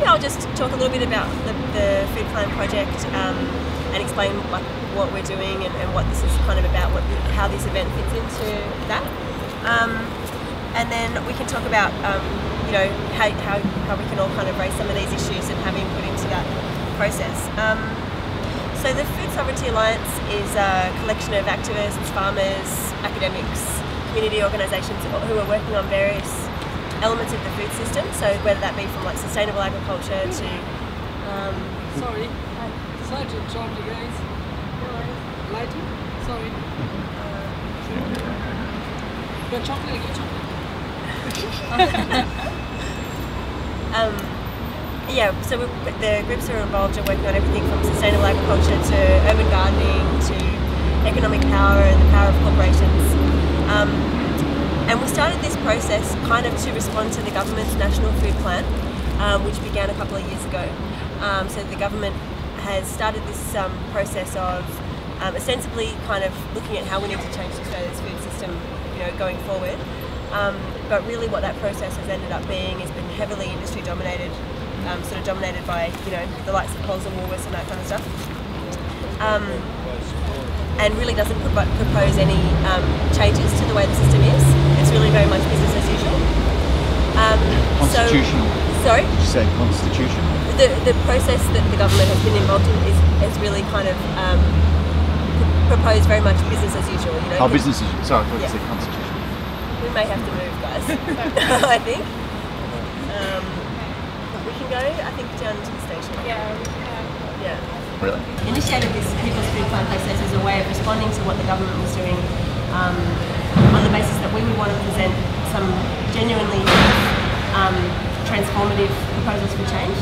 maybe I'll just talk a little bit about the, the Food Plan project um, and explain like what we're doing and, and, what this is kind of about, what how this event fits into that. Um, and then we can talk about um, you know how, how, how we can all kind of raise some of these issues and have input into that process. Um, so the Food Sovereignty Alliance is a collection of activists, farmers, academics, community organisations who are working on various elements of the food system. So whether that be from like sustainable agriculture to um, sorry, sorry to interrupt you guys. Lighting, sorry. Uh, chocolate, get chocolate. um, yeah, so the groups are involved are working on everything from sustainable agriculture to urban gardening to economic power and the power of corporations. Um, and we started this process kind of to respond to the government's national food plan, um, which began a couple of years ago. Um, so the government has started this um, process of um, ostensibly kind of looking at how we need to change Australia's food system, you know, going forward. Um, but really, what that process has ended up being has been heavily industry dominated um, sort of dominated by you know the likes of Coles and Woolworths and that kind of stuff. And really doesn't propose any changes to the way the system is. It's really very much business as usual. Um, constitution. So, sorry. Did you say constitutional? The the process that the government has been involved in is, is really kind of um, proposed very much business as usual. You know. Oh, business as usual. Sorry, I thought yeah. you said constitution. We may have to move, guys. I think. Um, we can go, I think, down to the station. Yeah. Yeah. Really? Initiated this People's Food Plan process as a way of responding to what the government was doing um, on the basis that we would want to present some genuinely um, transformative proposals for change.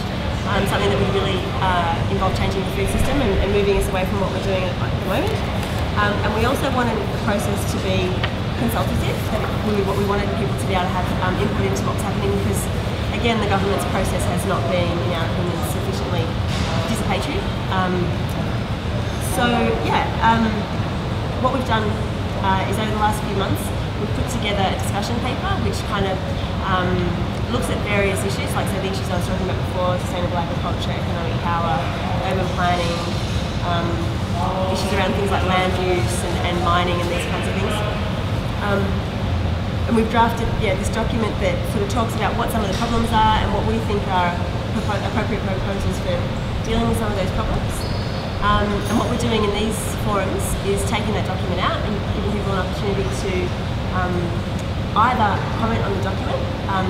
Um, something that would really uh, involve changing the food system and, and, moving us away from what we're doing at, the moment. Um, and we also wanted the process to be consultative, that we, we wanted people to be able to have um, input into what's happening because again, the government's process has not been, in our opinion, sufficiently participatory. Um, so yeah, um, what we've done uh, is over the last few months, we've put together a discussion paper which kind of um, looks at various issues, like so the issues I was talking about before, sustainable agriculture, economic power, urban planning, um, issues around things like land use and, and, mining and these kinds of things. Um, and we've drafted yeah, this document that sort of talks about what some of the problems are and what we think are appropriate proposals for dealing with some of those problems. Um, and what we're doing in these forums is taking that document out and giving people an opportunity to um, either comment on the document um,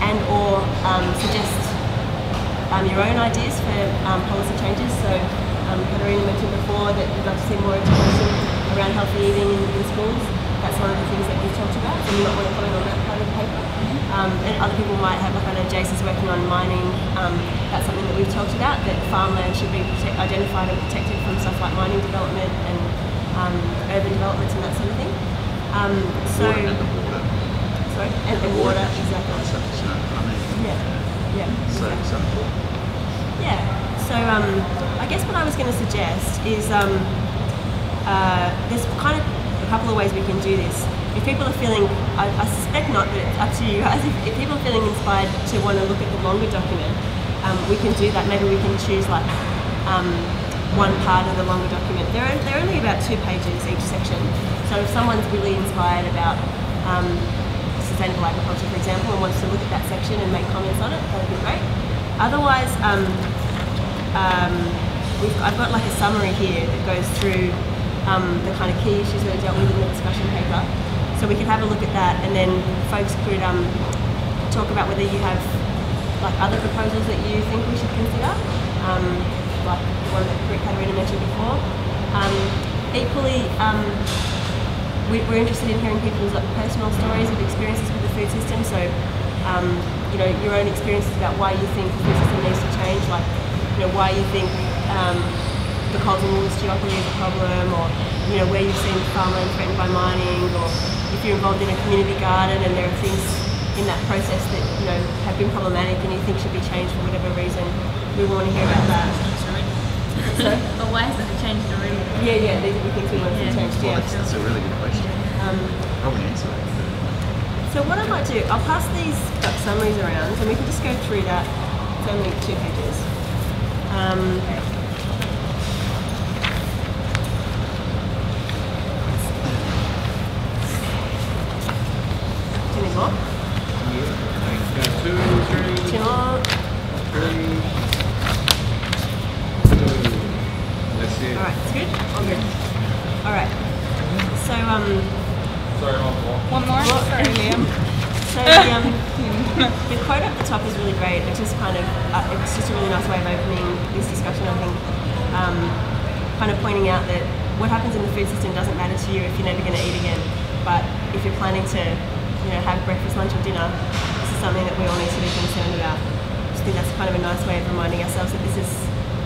and or um, suggest um, your own ideas for um, policy changes. So Katarina mentioned before that we'd like to see more education around healthy eating in, in schools that's one of the things that we've talked about, so you might want to comment on that part of the paper. Um, and other people might have, like I know Jace is working on mining, um, that's something that we've talked about, that farmland should be protect, identified and protected from stuff like mining development and um, urban developments and that sort of thing. Um, so, water and the water. Sorry? And, and water, exactly. I mean, yeah, yeah. So, exactly. so. Yeah, so um, I guess what I was going to suggest is um, uh, there's kind of a couple of ways we can do this. If people are feeling, I, I suspect not, but it's up to you guys. If, if, people are feeling inspired to want to look at the longer document, um, we can do that. Maybe we can choose like um, one part of the longer document. They're, they're only about two pages each section. So if someone's really inspired about um, sustainable agriculture, for example, and wants to look at that section and make comments on it, that would be great. Otherwise, um, um, I've got like a summary here that goes through um, the kind of key issues that are dealt with in the discussion paper. So we could have a look at that and then folks could um, talk about whether you have like other proposals that you think we should consider, um, like the one that Katarina mentioned before. Um, equally, um, we, are interested in hearing people's like, personal stories of experiences with the food system. So, um, you know, your own experiences about why you think the food system needs to change, like, you know, why you think the Coles and Woolworths duopoly is a problem, or you know where you've seen farmland threatened by mining, or if you're involved in a community garden and there are things in that process that you know have been problematic and you think should be changed for whatever reason, we want to hear about that. Sorry? but why hasn't it changed already? Yeah, yeah, these are the things we want yeah. to change. Well, that's, that's, a really good question. Um, Probably answer that. So what I might do, I'll pass these summaries around and we can just go through that It's only two pages. Um, do you need more? Two, three, Two more. three. That's it. All right, it's good. All good. All right. So um, Sorry, one more. One more? Well- Sorry, Liam. so the, um, the quote at the top is really great. It just kind of uh, it's just a really nice way of opening this discussion. I think, um, kind of pointing out that what happens in the food system doesn't matter to you if you're never going to eat again. But if you're planning to, you know, have breakfast, lunch, or dinner, this is something that we all need to be concerned about. I think that's kind of a nice way of reminding ourselves that this is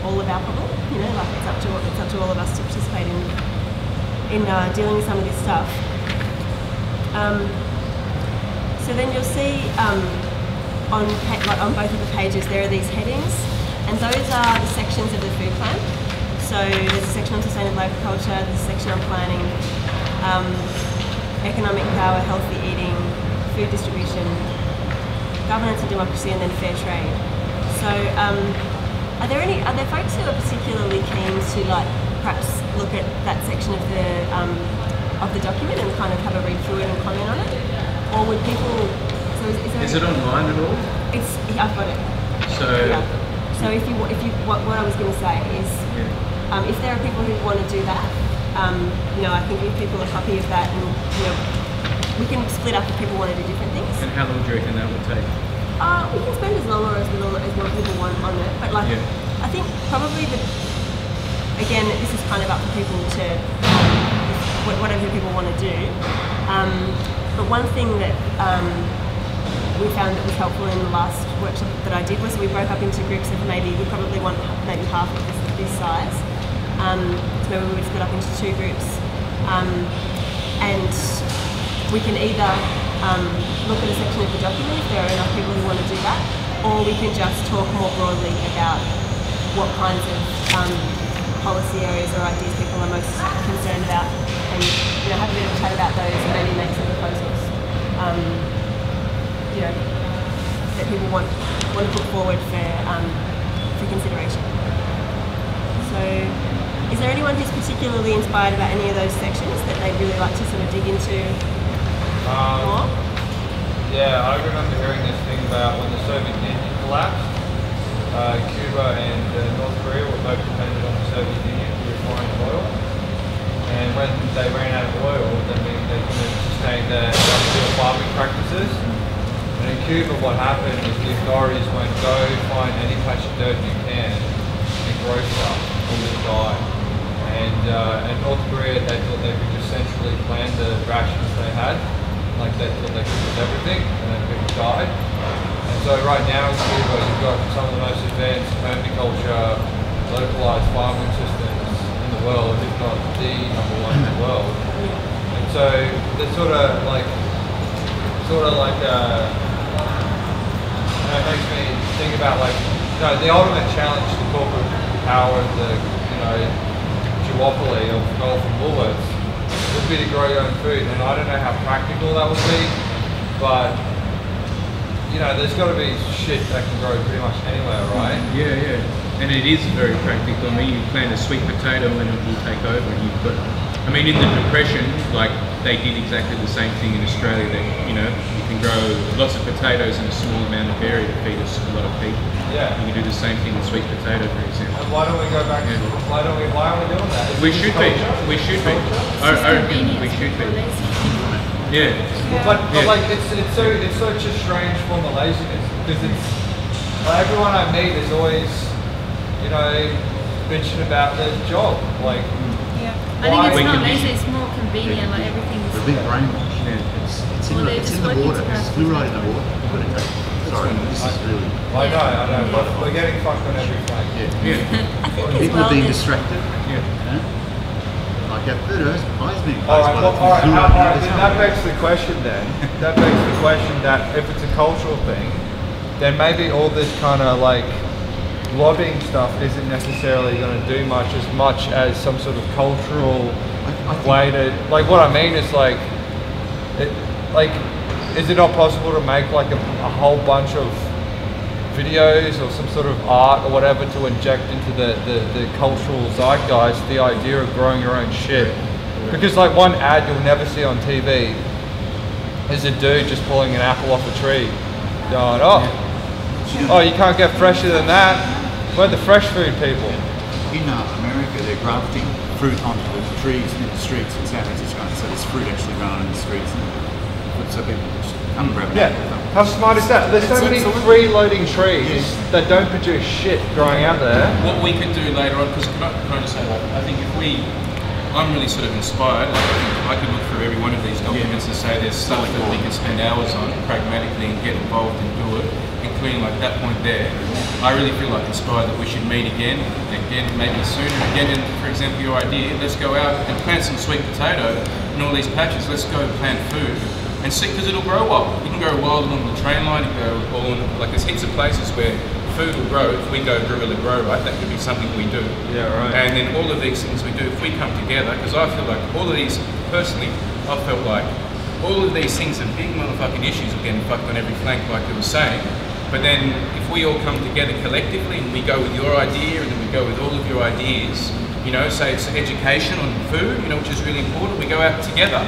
all of our problem. You know, like it's up to it's up to all of us to participate in in uh, dealing with some of this stuff. Um, so then you'll see um, on like on both of the pages there are these headings, and those are the sections of the food plan. So there's a section on sustainable agriculture, there's a section on planning, um, economic power, healthy eating, food distribution, governance and democracy, and then fair trade. So um, are there any are there folks who are particularly keen to like perhaps look at that section of the um, of the document and kind of have a read through it and comment on it, or would people? So is, is, it online at all? It's I've got it. So, Yeah. So if you if you what, what I was going to say is yeah. um, if there are people who want to do that, um, you know, I think if people are happy with that, and you know, we can split up if people want to do different things. And how long do you reckon that would take? Uh, we can spend as long or as little as more people want on it, but like Yeah. I think probably the again this is kind of up to people to um, wh- whatever people want to do. Um, but one thing that um, we found that was helpful in the last workshop that I did was we broke up into groups of maybe we probably want maybe half of this, this size. Um, so maybe we would split up into two groups, um, and we can either um, look at a section of the document if there are enough people who want to do that, or we can just talk more broadly about what kinds of um, policy areas or ideas people are most concerned about, and you know have a bit of a chat about those and maybe make some proposals. Um, you know that people want want to put forward for um, for consideration. So, is there anyone who's particularly inspired about any of those sections that they'd really like to sort of dig into more? Um, yeah, I remember hearing this thing about when the Soviet Union collapsed. Uh, Cuba and uh, North Korea were both dependent on the Soviet Union for refining oil. And when they ran out of oil, then they, they couldn't sustain their industrial farming practices. And in Cuba, what happened is the authorities went, go find any patch of dirt you can and grow stuff, or you'll die. And uh, in North Korea, they thought they could just centrally plan the rations they had, like they thought they could with everything, and then people died. And so right now in Cuba, you've got some of the most advanced permaculture, localized farming systems in the world, if not the number one in the world. And so they're sort of like, sort of like, uh, you know, it makes me think about like, you know, the ultimate challenge to corporate power, the, you know, duopoly of Gulf and Woolworths would be to grow your own food. And I don't know how practical that would be, but, you know, there's got to be shit that can grow pretty much anywhere, right? Yeah, yeah. And it is very practical. I mean, you plant a sweet potato and it will take over. And you've got, I mean, in the Depression, like they did exactly the same thing in Australia. That you know, you can grow lots of potatoes in a small amount of area to feed a lot of people. Yeah. You can do the same thing with sweet potato, for example. And why don't we go back to, Yeah. why don't we, why are we doing that? Is We it should be. culture? We should be. I, I reckon we should be. Yeah. But, but Yeah. like it's it's so it's such a strange form of laziness because it's like everyone I meet is always you know bitching about their job like Yeah. I think it's not can use- lazy, it's more convenient, like everything's. We're a bit brainwashed. Yeah. It's, it's in Well, the, it's in the water. It's have- fluoride in the water. You've got to take it. Sorry, this is really. I know I know but we're getting fucked on every flank. Yeah. Yeah. I think as People well are being there's- distracted. Yeah. You know? Like our food eyes eyes being closed right, well, all right, fluoride all right, in then the that water. begs the question then. That begs the question that if it's a cultural thing, then maybe all this kind of like lobbying stuff isn't necessarily going to do much as much as some sort of cultural I- I way to like what I mean is like it, like is it not possible to make like a, a whole bunch of videos or some sort of art or whatever to inject into the, the, the cultural zeitgeist the idea of growing your own shit. Because like one ad you'll never see on TV is a dude just pulling an apple off a tree, going, oh, oh, you can't get fresher than that. We're the fresh food people. In uh, America, they're grafting fruit onto the trees in the streets in San Francisco, so there's fruit actually growing in the streets, and so people just come and grab it. Yeah. How smart is that? There's so It's many excellent. free-loading trees that don't produce shit growing out there. What we could do later on, because can, I- can I just say, like, I think if we, I'm really sort of inspired. Like, I could look through every one of these documents and say there's stuff that we can spend hours on pragmatically and get involved and do it, including like that point there. I really feel like inspired that we should meet again, again maybe sooner. Again, and for example, your idea, let's go out and plant some sweet potato in all these patches. Let's go plant food and see because it'll grow wild. You can go wild along the train line. You can go all like there's heaps of places where food will grow if we go guerrilla grow right. That could be something we do. Yeah, right. And then all of these things we do, if we come together, because I feel like all of these, personally, I felt like all of these things are big motherfucking issues of getting fucked on every flank, like you were saying. But then if we all come together collectively and we go with your idea and then we go with all of your ideas, you know, say it's education on food, you know, which is really important, we go out together.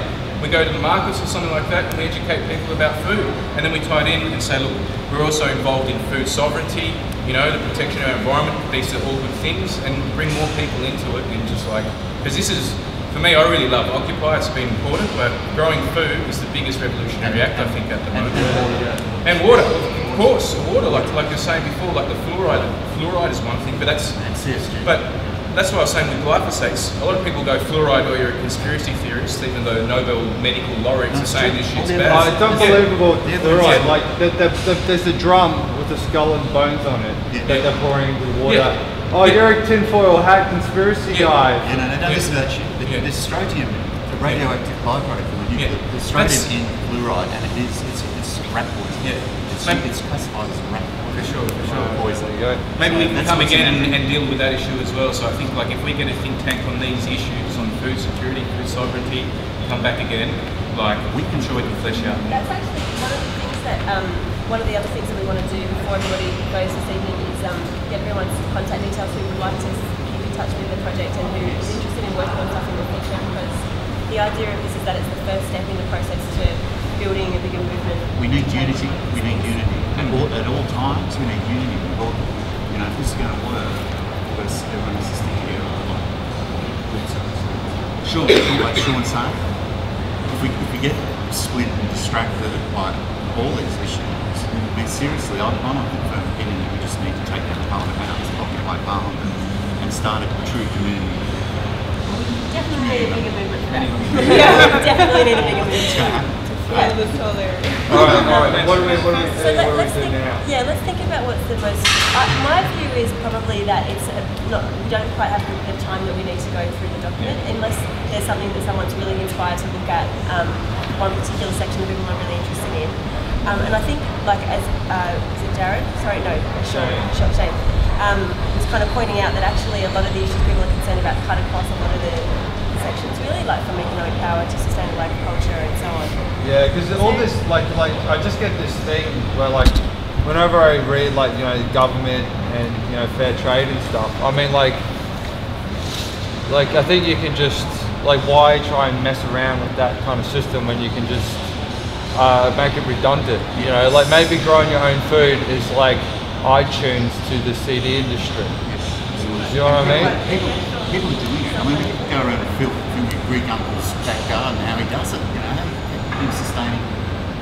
We go to the markets or something like that and we educate people about food. And then we tie it in and say, look, we're also involved in food sovereignty, you know, the protection of our environment. These are all good things and bring more people into it and just like, because this is, for me, I really love Occupy, it's been important, but growing food is the biggest revolutionary act, I think, at the moment. And water, of course, water, like like you were saying before, like the fluoride. Fluoride is one thing, but that's That's it. but that's what I was saying with glyphosates. A lot of people go fluoride or you're a conspiracy theorist, even though Nobel medical laureates are saying this shit's bad. Oh, it's unbelievable. Yeah, They're yeah. right. Like the, the, the, there's a drum with a skull and bones on it Yeah. that they're pouring into the water. Yeah. Oh, Yeah. you're a tinfoil hat conspiracity Yeah. guy. You know, they don't listen to that shit. The, Yeah. the strontium, the radioactive byproduct of the Yeah. nuclear, the strontium That's- in fluoride, and it is, it's, it's rat poison. Yeah. It's, Maybe- it's classified as rat poison. For sure, for sure. Rat poison. There you go. Maybe we can That's come again and, and deal with that issue as well. So I think like if we get a think tank on these issues on food security, food sovereignty, come back again, like we can sure we can flesh out. That's actually one of the things that um, one of the other things that we want to do before everybody goes this evening is um, get everyone's contact details who would like to keep in touch with the project and who is interested in working on stuff in the future because the idea of this is that it's the first step in the process to building a bigger movement. We need unity. We need unity. Mm. At all, at all times, we need unity. We've all, you know, if this is going to work, because everyone has to stick together. Like, Sure. like Sean saying, if we, if we get split and distracted by all these issues, I mean, seriously, I'm, I'm of the firm opinion that we just need to take down Parliament House, occupy Parliament, and start a true community. Definitely need a bigger movement for that. yeah, we definitely need a bigger movement. Yeah, that's totally All right, all right. What do we, what do we, So let, what let's do we think. now? Yeah, let's think about what's the most. Uh, my view is probably that it's a, not. We don't quite have the, the time that we need to go through the document unless there's something that someone's really inspired to look at. Um, one particular section of it I'm really interested in. Um, and I think, like as uh, is it Jared? Sorry, no, Sean. Sean. Shane. Um, was kind of pointing out that actually a lot of the issues people are concerned about cut across a lot of the sections, really, like from economic power to sustainable agriculture and so on. Yeah, because all this, like, like I just get this thing where, like, whenever I read, like, you know, government and you know fair trade and stuff, I mean, like, like I think you can just, like, why try and mess around with that kind of system when you can just uh, make it redundant? You know, like maybe growing your own food is like iTunes to the CD industry. You know what I mean? People, people are doing it. I mean, we could go around and film, film your Greek uncle's back garden, how he does it. You know, he's sustaining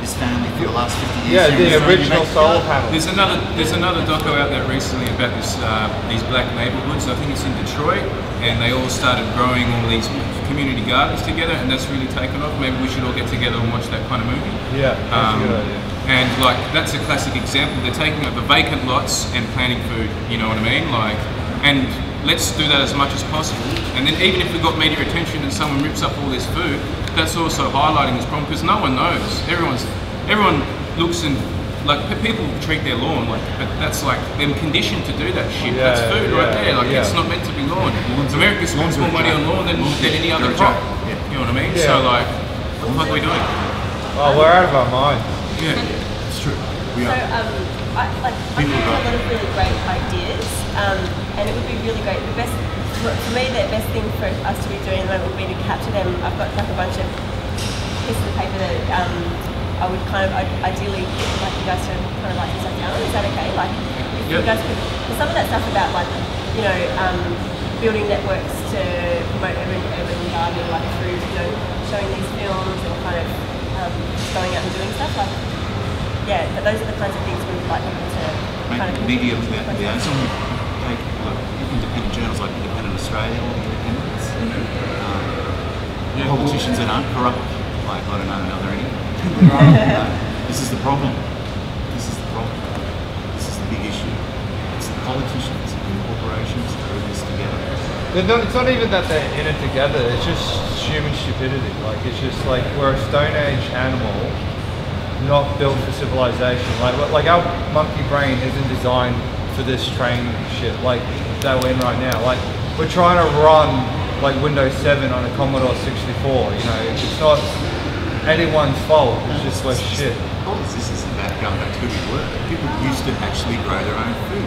his family for the last 50 years. Yeah, here in his the original solar panel. There's another there's another doco out there recently about this uh, these black neighborhoods. I think it's in Detroit, and they all started growing all these community gardens together, and that's really taken off. Maybe we should all get together and watch that kind of movie. Yeah, that's Um, a good idea. and like that's a classic example. They're taking over vacant lots and planting food. You know what I mean? Like, and let's do that as much as possible. And then even if we got media attention and someone rips up all this food, that's also highlighting this problem because no one knows. Everyone's everyone looks and like people treat their lawn like, but that's like them conditioned to do that shit. Yeah, that's food right there. Like yeah. it's not meant to be lawn. America spends lawns more money on lawn than, than any other are crop. yeah. You know what I mean? Yeah. So like, what the fuck are we doing? Oh, we're out of our mind. Yeah. It's true. We So are. um, I I, like, I'm People hearing a lot of really great ideas, um, and it would be really great. The best, for for me, the best thing for us to be doing at the moment would be to capture them. I've got like a bunch of pieces of paper that um, I would kind of I'd ideally like you guys to kind of write some stuff down. Is that okay? Like, if you guys could, 'cause some of that stuff about like, you know, um, building networks to promote urban, urban gardening, like through, you know, showing these films and kind of um, going out and doing stuff. Like, yeah, but those are the kinds of things we would like people to kind of Make media contribute to the take look, independent journals like Independent Australia or the Independents. Um, Yeah. politicians that aren't corrupt, like I don't know, are there any? No. This is the problem. This is the problem. This is the big issue. It's the politicians and the corporations that are in this together. Not, it's not even that they're in it together. It's just human stupidity. Like it's just like we're a Stone Age animal, not built for civilization. Like like our monkey brain isn't designed for this train shit. Like that we're in right now. Like we're trying to run like Windows 7 on a Commodore 64. You know, it's not anyone's fault. It's just like shit. This is about going back to who we were. People used to actually grow their own food.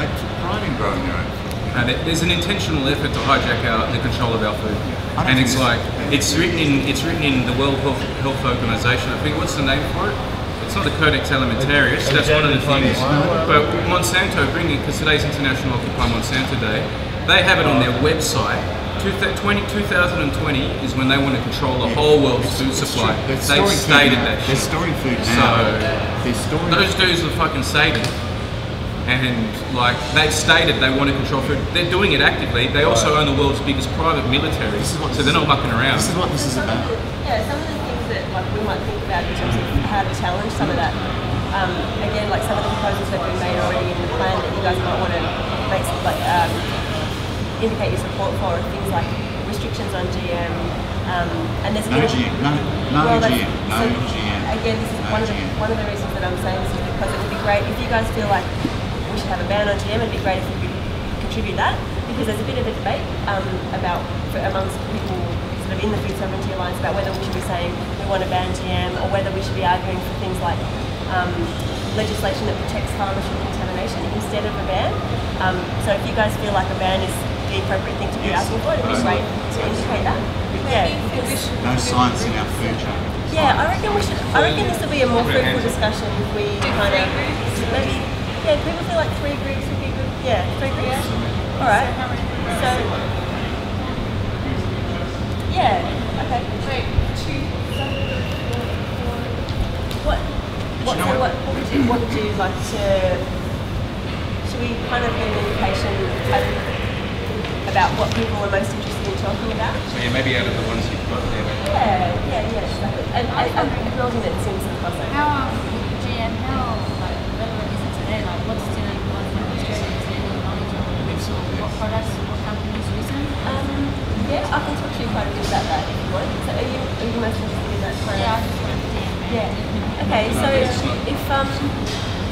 They took pride in growing their own food. Uh, there- there's an intentional effort to hijack our, the control of our food, and it's like it's written in it's written in the World Health, Health Organization. I think what's the name for it? It's not the Codex Alimentarius. That's one of the things. But Monsanto bringing because today's International Occupy Monsanto Day, they have it on their website. Two thou- 20, 2020 is when they want to control the whole world's food supply. They're They've storing food stated now. that. They're storing food So- now. They're storing Those dudes are fucking Satan. And like they've stated they want to control food. They're doing it actively. They also own the world's biggest private military. This is what So they're not mucking around. This is what this is about. Yeah, we might think about in terms of how to challenge some of that. Um, again, like some of the proposals that have been made already in the plan that you guys might want to make like um, indicate your support for things like restrictions on GM. Um, and there's No GM, no, no Well, GM, no so, GM. Again, this is no one of the GM. one of the reasons that I'm saying this is because it would be great if you guys feel like we should have a ban on GM. It'd be great if you could contribute that because there's a bit of a debate um, about for, amongst people sort of in the food sovereignty alliance about whether we should be saying we want to ban GM or whether we should be arguing for things like um, legislation that protects farmers from contamination instead of a ban. Um, so if you guys feel like a ban is the appropriate thing to be Yes. asking for, it'd be great to indicate that. Yeah, because No science in our food chain. yeah, I reckon we should. I reckon this will be a more fruitful discussion if we kind of maybe. Yeah, people feel like three groups would be good. Yeah, three groups. All right. So. Yeah. Okay. What? What? So what? what? What would you? What would you like to? Should we kind of get an indication about what people are most interested in talking about? So yeah, maybe out of the ones you've got there. Yeah, yeah, yeah, exactly. And I, I'm acknowledging that it seems some crossover. How um, GM, how like relevant is it today? Like, what's still important for Australians to any knowledge on what products, what companies use them? Um, yeah, I can talk to you quite a bit about that if you want. So are you, are you most interested in that kind Yeah, I of? just want to Yeah. Okay, so if um,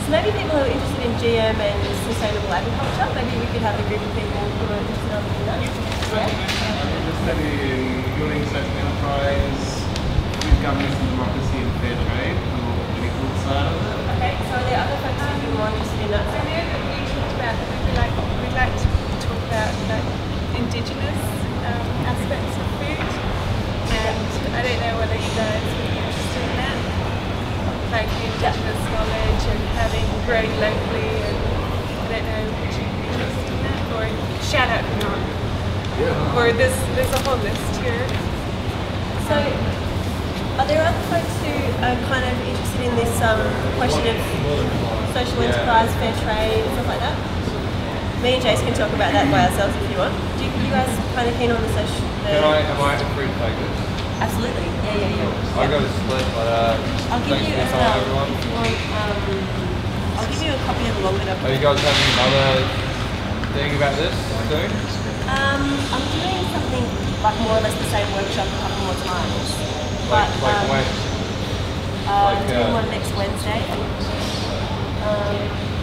so maybe people who are interested in GM and sustainable agriculture, maybe we could have a group of people who are interested in that. Yeah. Maybe building social enterprise with governance and democracy and fair trade, um, question of social enterprise, fair trade, stuff like that? Me and Jace can talk about that by ourselves if you want. Do you, you guys kind of keen on the social? The, Can I, am I free to take this? Absolutely. Yeah, yeah, yeah. I got to split, but uh, I'll give you time, everyone. If you want, um, I'll give you a copy of the longer Are you guys having another thing about this soon? Um, I'm doing something like more or less the same workshop a couple more times. Like, but, like um, when? Uh, like, doing uh, one next Wednesday. Um,